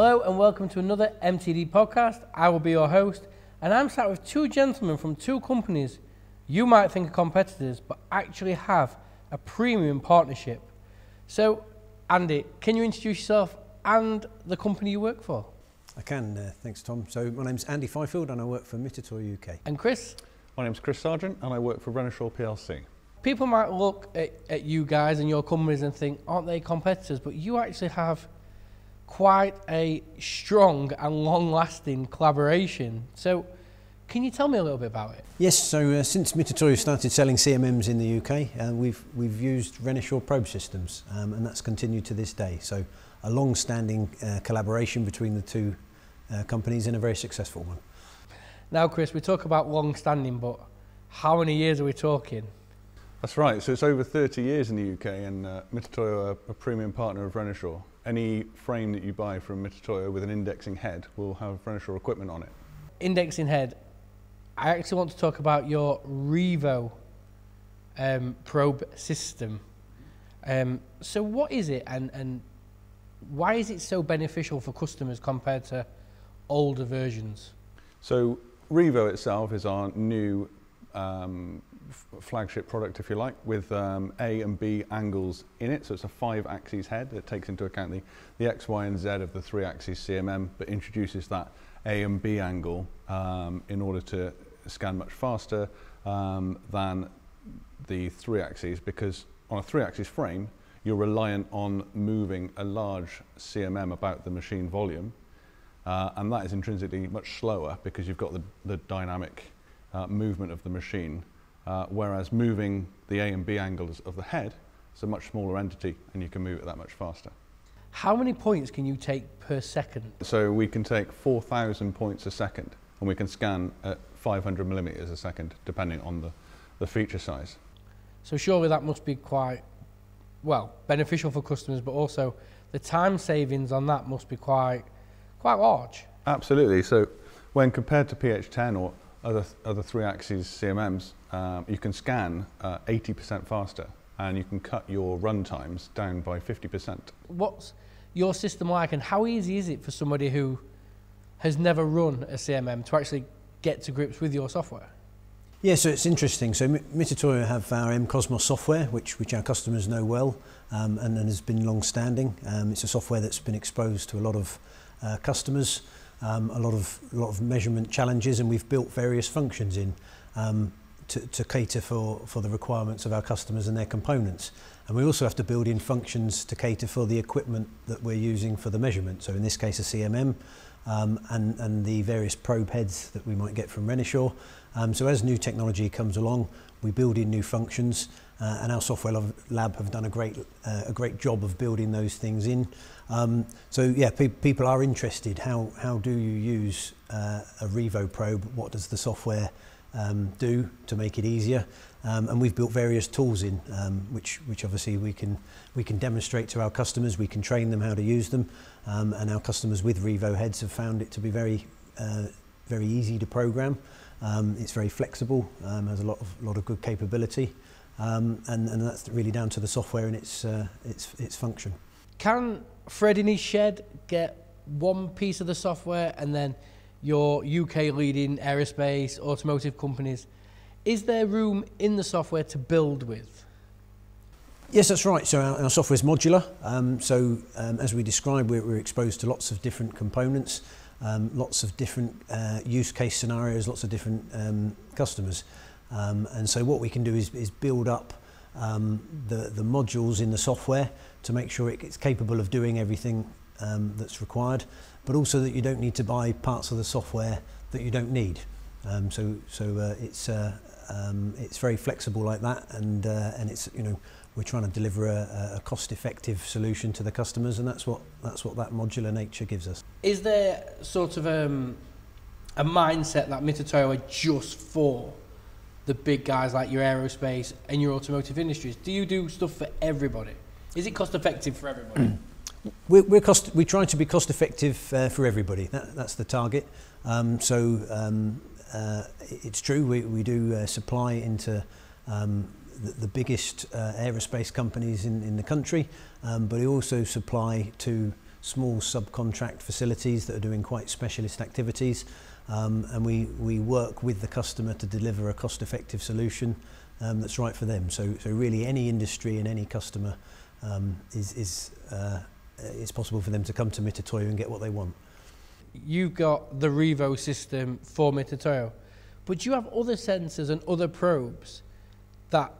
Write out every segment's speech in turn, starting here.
Hello and welcome to another MTD podcast. I will be your host, and I'm sat with two gentlemen from two companies you might think are competitors, but actually have a premium partnership. So, Andy, can you introduce yourself and the company you work for? I can, uh, thanks Tom. So my name's Andy Fifield and I work for Mitutoyo UK. And Chris? My name's Chris Sargent and I work for Renishaw PLC. People might look at, at you guys and your companies and think, aren't they competitors? But you actually have quite a strong and long-lasting collaboration. So can you tell me a little bit about it? Yes, so uh, since Mitutoyo started selling CMMs in the UK, uh, we've, we've used Renishaw probe systems um, and that's continued to this day. So a long-standing uh, collaboration between the two uh, companies and a very successful one. Now, Chris, we talk about long-standing, but how many years are we talking? That's right. So it's over 30 years in the UK, and uh, Mitutoyo are a premium partner of Renishaw. Any frame that you buy from Mitutoyo with an indexing head will have Renishaw equipment on it. Indexing head. I actually want to talk about your Revo um, probe system. Um, so what is it, and, and why is it so beneficial for customers compared to older versions? So Revo itself is our new um, flagship product, if you like, with um, A and B angles in it. So it's a five axis head that takes into account the, the X, Y and Z of the three axis CMM, but introduces that A and B angle um, in order to scan much faster um, than the three axes because on a three axis frame, you're reliant on moving a large CMM about the machine volume uh, and that is intrinsically much slower because you've got the, the dynamic uh, movement of the machine, uh, whereas moving the A and B angles of the head is a much smaller entity and you can move it that much faster. How many points can you take per second? So we can take 4,000 points a second and we can scan at 500 millimeters a second depending on the, the feature size. So surely that must be quite, well, beneficial for customers, but also the time savings on that must be quite quite large. Absolutely. So when compared to PH10 or other, other three axis CMMs, um, you can scan 80% uh, faster and you can cut your run times down by 50%. What's your system like and how easy is it for somebody who has never run a CMM to actually get to grips with your software? Yeah, so it's interesting. So Mitutoyo have our M Cosmos software, which, which our customers know well um, and, and has been long-standing. Um, it's a software that's been exposed to a lot of uh, customers, um, a lot of a lot of measurement challenges, and we've built various functions in um, to, to cater for for the requirements of our customers and their components. And we also have to build in functions to cater for the equipment that we're using for the measurement. So in this case, a CMM. Um, and, and the various probe heads that we might get from Renishaw. Um, so as new technology comes along, we build in new functions Uh, and our software lab have done a great, uh, a great job of building those things in. Um, so yeah, pe people are interested. How, how do you use uh, a Revo probe? What does the software um, do to make it easier? Um, and we've built various tools in, um, which, which obviously we can, we can demonstrate to our customers. We can train them how to use them. Um, and our customers with Revo heads have found it to be very, uh, very easy to program. Um, it's very flexible, um, has a lot of, lot of good capability. Um, and, and that's really down to the software and its, uh, its, its function. Can Fred in his shed get one piece of the software and then your UK leading aerospace, automotive companies, is there room in the software to build with? Yes, that's right. So our, our software is modular. Um, so um, as we described, we're, we're exposed to lots of different components, um, lots of different uh, use case scenarios, lots of different um, customers. Um, and so what we can do is, is build up um, the, the modules in the software to make sure it, it's capable of doing everything um, that's required, but also that you don't need to buy parts of the software that you don't need. Um, so so uh, it's, uh, um, it's very flexible like that, and, uh, and it's, you know, we're trying to deliver a, a cost-effective solution to the customers, and that's what, that's what that modular nature gives us. Is there sort of um, a mindset that Mitutoyo are just for the big guys like your aerospace and your automotive industries? Do you do stuff for everybody? Is it cost effective for everybody? we're, we're cost, we try to be cost effective uh, for everybody. That, that's the target. Um, so um, uh, it's true, we, we do uh, supply into um, the, the biggest uh, aerospace companies in, in the country, um, but we also supply to small subcontract facilities that are doing quite specialist activities um, and we, we work with the customer to deliver a cost-effective solution um, that's right for them. So, so really any industry and any customer um, is, is uh, it's possible for them to come to Mitutoyo and get what they want. You've got the Revo system for Mitutoyo, but you have other sensors and other probes that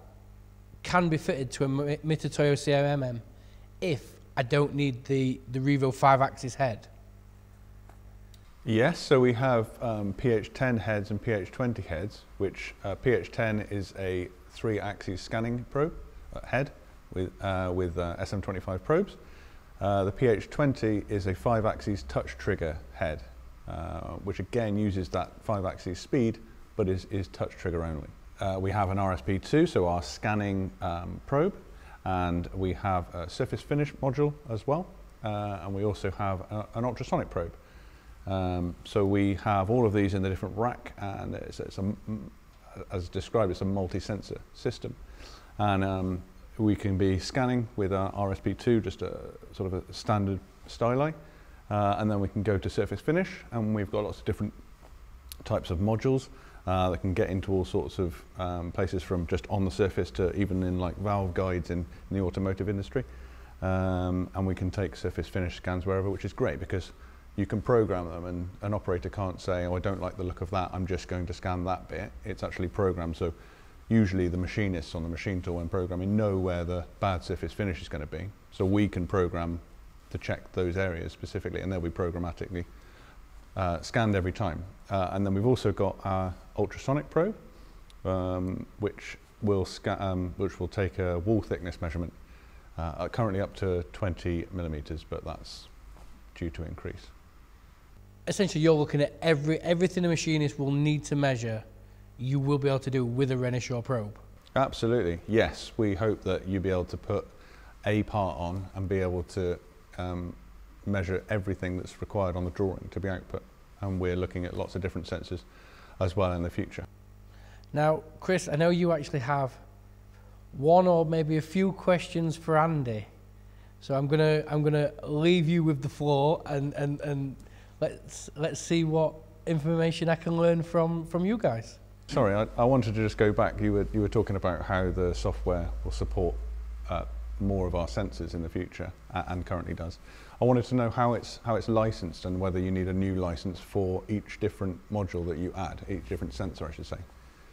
can be fitted to a Mitutoyo CMM if I don't need the, the Revo 5-axis head? Yes, so we have um, PH10 heads and PH20 heads, which uh, PH10 is a three-axis scanning probe uh, head with, uh, with uh, SM25 probes. Uh, the PH20 is a five-axis touch trigger head, uh, which again uses that five-axis speed, but is, is touch trigger only. we have an RSP2, so our scanning um, probe, and we have a surface finish module as well, and we also have a, an ultrasonic probe. Um, so we have all of these in the different rack and it's, it's a, as described, it's a multi-sensor system. And um, we can be scanning with our RSP2, just a sort of a standard styli. Uh, and then we can go to surface finish and we've got lots of different types of modules uh, that can get into all sorts of um, places from just on the surface to even in like valve guides in, in the automotive industry. Um, and we can take surface finish scans wherever, which is great because you can program them and an operator can't say, oh, I don't like the look of that, I'm just going to scan that bit. It's actually programmed. So usually the machinists on the machine tool when programming know where the bad surface finish is going to be. So we can program to check those areas specifically and they'll be programmatically uh, scanned every time. Uh, and then we've also got our ultrasonic probe, um, which will um, which will take a wall thickness measurement, uh, currently up to 20 millimeters, but that's due to increase essentially you're looking at every everything a machinist will need to measure, you will be able to do with a Renishaw probe. Absolutely, yes. We hope that you'll be able to put a part on and be able to um, measure everything that's required on the drawing to be output. And we're looking at lots of different sensors as well in the future. Now, Chris, I know you actually have one or maybe a few questions for Andy. So I'm gonna I'm gonna leave you with the floor and, and, and let's let's see what information I can learn from from you guys. Sorry, I, I wanted to just go back. You were you were talking about how the software will support uh, more of our sensors in the future and currently does. I wanted to know how it's how it's licensed and whether you need a new license for each different module that you add, each different sensor, I should say.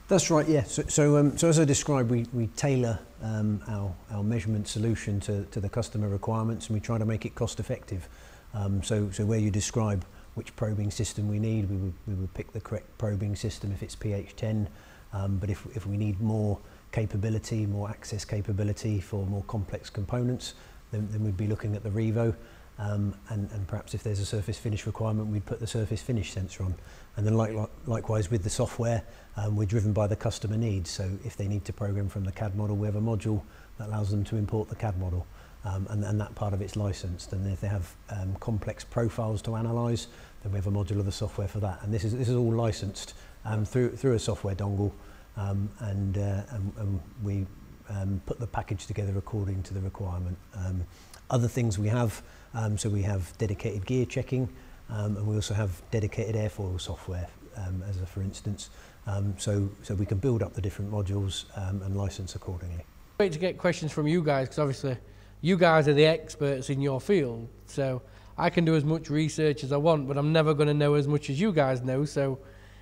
That's right, yeah. So, so, um, so as I described, we, we tailor um, our, our measurement solution to, to the customer requirements and we try to make it cost effective. Um, so, so where you describe which probing system we need. We would, we would pick the correct probing system if it's PH10, um, but if, if we need more capability, more access capability for more complex components, then, then we'd be looking at the Revo. Um, and, and perhaps if there's a surface finish requirement, we'd put the surface finish sensor on. And then like, likewise with the software, um, we're driven by the customer needs. So if they need to program from the CAD model, we have a module that allows them to import the CAD model. Um, and, and that part of it's licensed. And if they have um, complex profiles to analyse, then we have a module of the software for that. And this is, this is all licensed um, through, through a software dongle, um, and, uh, and, and we um, put the package together according to the requirement. Um, other things we have, um, so we have dedicated gear checking, um, and we also have dedicated airfoil software, um, as a for instance. Um, so, so we can build up the different modules um, and license accordingly. Great to get questions from you guys because obviously you guys are the experts in your field. So I can do as much research as I want, but I'm never going to know as much as you guys know. So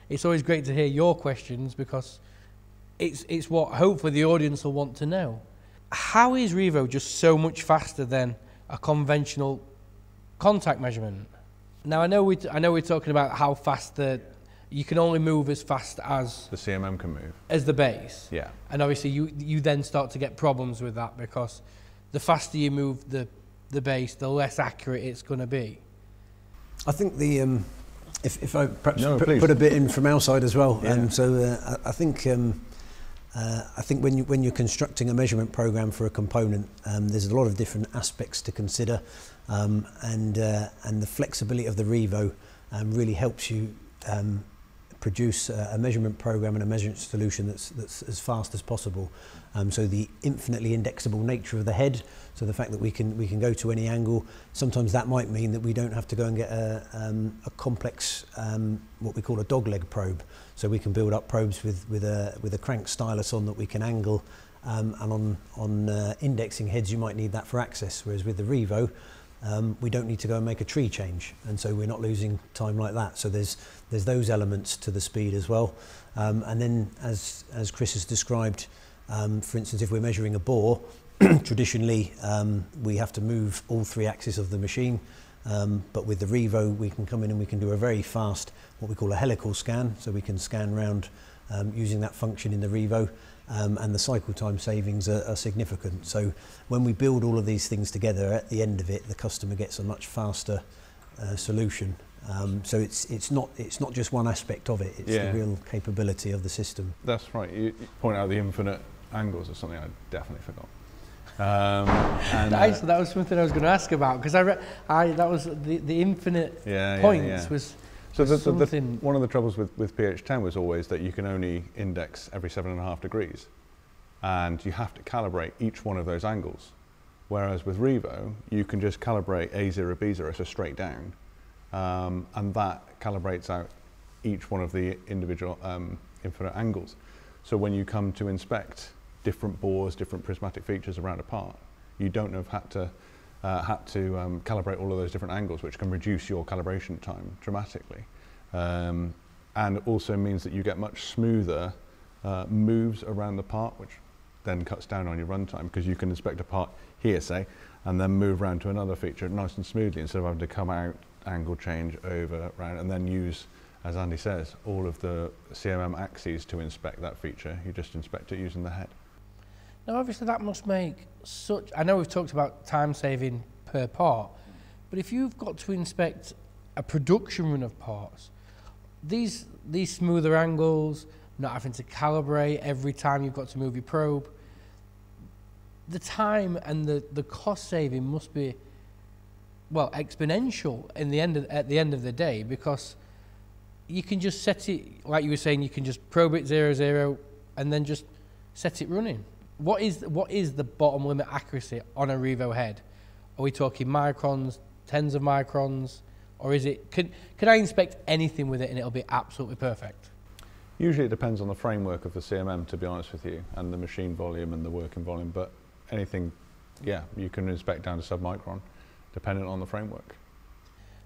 it's always great to hear your questions because it's, it's what hopefully the audience will want to know. How is Revo just so much faster than a conventional contact measurement? Now I know we I know we're talking about how fast the you can only move as fast as the CMM can move as the base. Yeah. And obviously you you then start to get problems with that because the faster you move the, the base, the less accurate it's going to be. I think the um, if, if I perhaps no, put, put a bit in from our side as well. Yeah. Um, so uh, I, I think um, uh, I think when you when you're constructing a measurement program for a component, um, there's a lot of different aspects to consider, um, and uh, and the flexibility of the Revo um, really helps you um, produce a, a measurement program and a measurement solution that's, that's as fast as possible. Um, so the infinitely indexable nature of the head, so the fact that we can, we can go to any angle, sometimes that might mean that we don't have to go and get a, um, a complex, um, what we call a dogleg probe. So we can build up probes with, with, a, with a crank stylus on that we can angle um, and on, on uh, indexing heads you might need that for access, whereas with the Revo, um, we don't need to go and make a tree change. And so we're not losing time like that. So there's, there's those elements to the speed as well. Um, and then as, as Chris has described, um, for instance, if we're measuring a bore, traditionally um, we have to move all three axes of the machine. Um, but with the Revo, we can come in and we can do a very fast, what we call a helical scan. So we can scan round um, using that function in the Revo. Um, and the cycle time savings are, are significant. So when we build all of these things together, at the end of it, the customer gets a much faster uh, solution. Um, so it's it's not it's not just one aspect of it; it's Yeah. the real capability of the system. That's right. You, you point out the infinite angles or something I definitely forgot. Um, and, uh, Actually, that was something I was going to ask about because I, re- I that was the, the infinite yeah, yeah, points yeah. was So the, the, the, one of the troubles with, with PH10 was always that you can only index every seven and a half degrees, and you have to calibrate each one of those angles. Whereas with Revo, you can just calibrate A0, B0, so straight down, um, and that calibrates out each one of the individual um, infinite angles. So when you come to inspect different bores, different prismatic features around a part, you don't have had to uh, had to um, calibrate all of those different angles, which can reduce your calibration time dramatically, um, and also means that you get much smoother uh, moves around the part, which then cuts down on your runtime because you can inspect a part here, say, and then move around to another feature nice and smoothly instead of having to come out, angle change over, round, and then use, as Andy says, all of the CMM axes to inspect that feature. You just inspect it using the head. Now, obviously, that must make such. I know we've talked about time saving per part, but if you've got to inspect a production run of parts, these these smoother angles, not having to calibrate every time you've got to move your probe, the time and the, the cost saving must be well exponential in the end of, at the end of the day because you can just set it like you were saying you can just probe it zero zero and then just set it running what is what is the bottom limit accuracy on a Revo head? Are we talking microns, tens of microns, or is it? Could could I inspect anything with it and it'll be absolutely perfect? Usually it depends on the framework of the CMM, to be honest with you, and the machine volume and the working volume. But anything, yeah, you can inspect down to submicron, depending on the framework.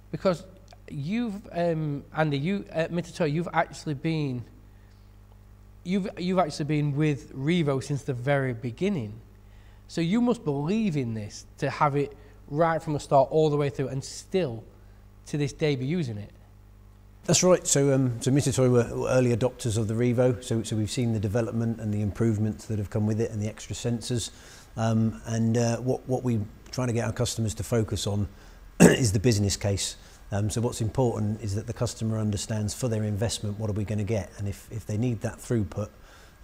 Because you've um, Andy, you at Mitutoyo, you've actually been. You've you've actually been with Revo since the very beginning, so you must believe in this to have it right from the start all the way through, and still, to this day, be using it. That's right. So, um, so Mitutoyo were early adopters of the Revo. So, so we've seen the development and the improvements that have come with it, and the extra sensors. Um, and uh, what what we're trying to get our customers to focus on is the business case. Um, so what's important is that the customer understands for their investment what are we going to get, and if, if they need that throughput,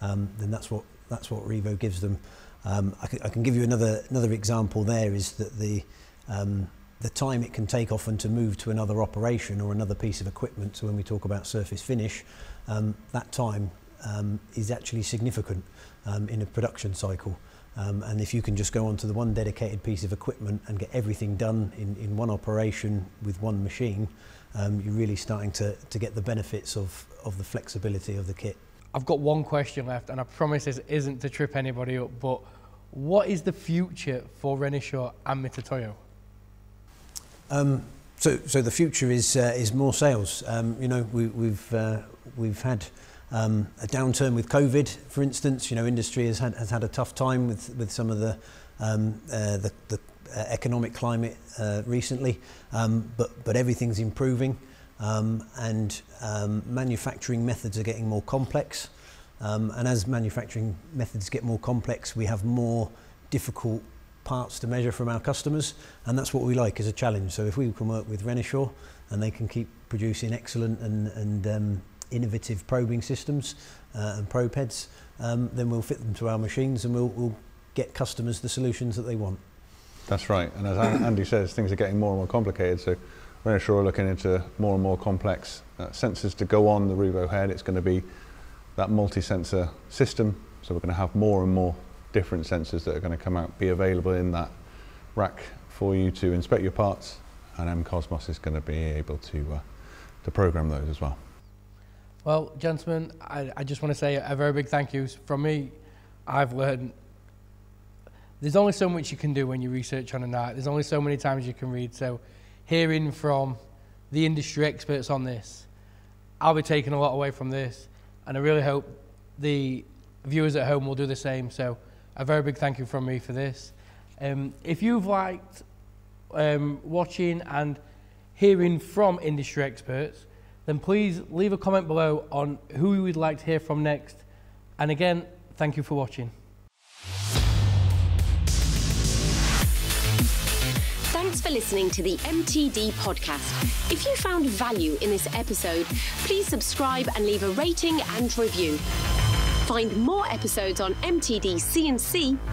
um, then that's what that's what Revo gives them. Um, I, can, I can give you another another example. There is that the um, the time it can take often to move to another operation or another piece of equipment. So when we talk about surface finish, um, that time um, is actually significant um, in a production cycle. Um, and if you can just go onto the one dedicated piece of equipment and get everything done in, in one operation with one machine, um, you're really starting to, to get the benefits of, of the flexibility of the kit. I've got one question left, and I promise this isn't to trip anybody up, but what is the future for Renishaw and Mitutoyo? Um, so, so the future is uh, is more sales. Um, you know, we, we've uh, we've had um, a downturn with COVID, for instance. You know, industry has had has had a tough time with with some of the um, uh, the, the uh, economic climate uh, recently, um, but but everything's improving, um, and um, manufacturing methods are getting more complex. Um, and as manufacturing methods get more complex, we have more difficult parts to measure from our customers, and that's what we like as a challenge. So if we can work with Renishaw and they can keep producing excellent and, and um, innovative probing systems uh, and probe heads, um, then we'll fit them to our machines and we'll, we'll get customers the solutions that they want. That's right. And as Andy says, things are getting more and more complicated. So are looking into more and more complex uh, sensors to go on the Revo head. It's going to be that multi-sensor system, so we're going to have more and more different sensors that are going to come out, be available in that rack for you to inspect your parts, and M Cosmos is going to be able to uh, to program those as well. Well, gentlemen, I, I just want to say a very big thank you from me. I've learned there's only so much you can do when you research on a night. There's only so many times you can read. So, hearing from the industry experts on this, I'll be taking a lot away from this, and I really hope the viewers at home will do the same. So, a very big thank you from me for this. Um, if you've liked um, watching and hearing from industry experts, then please leave a comment below on who you would like to hear from next. And again, thank you for watching. Thanks for listening to the MTD podcast. If you found value in this episode, please subscribe and leave a rating and review. Find more episodes on mtdcnc.com.